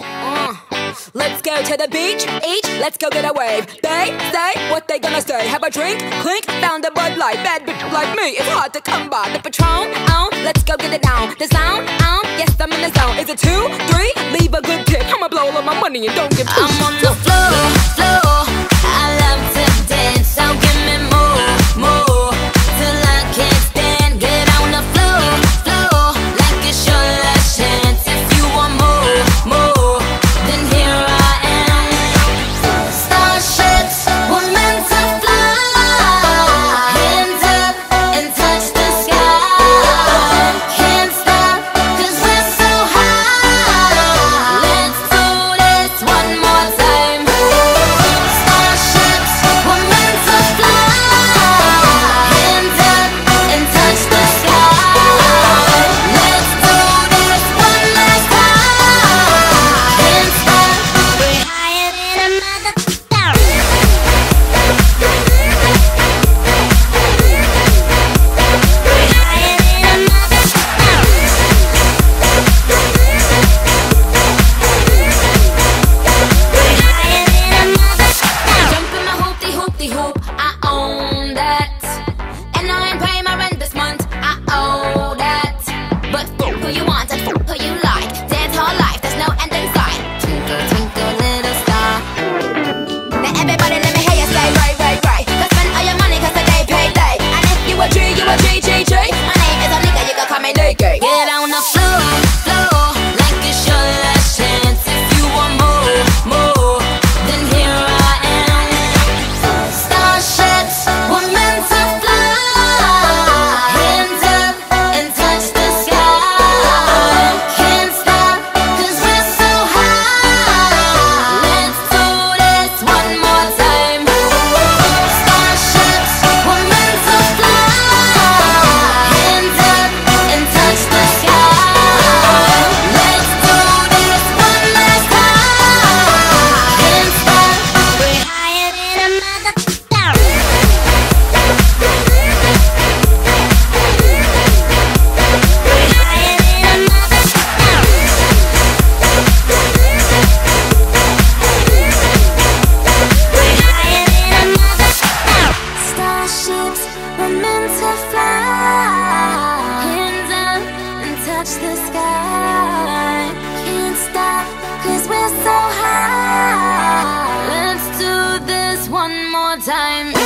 Uh, let's go to the beach, each, let's go get a wave. They say what they gonna say. Have a drink, clink, found a Bud Light. Bad bitch like me, it's hard to come by. The Patron, on, let's go get it down. The sound, on, yes I'm in the zone. Is it two, three? Leave a good tip. I'ma blow all of my money and don't give. I'm on the floor, floor. We're meant to fly Hands up and touch the sky. Can't we're so high. Let's do this one more time.